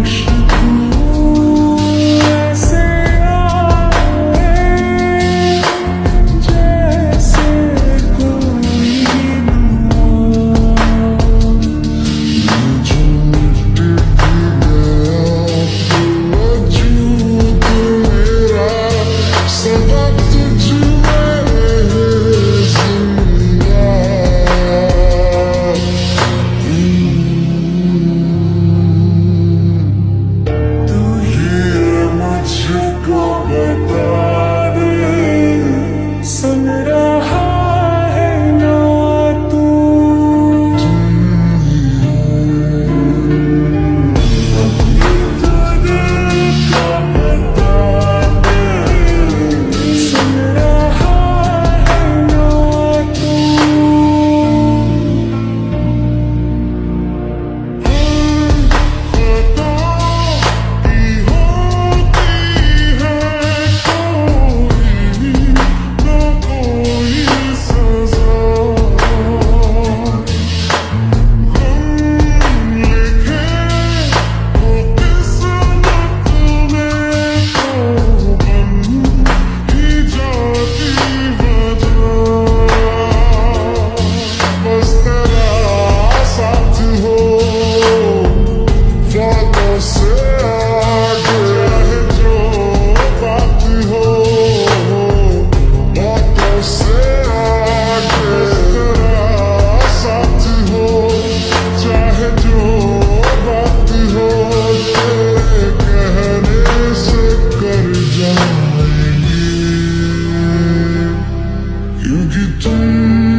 дрожь. 中。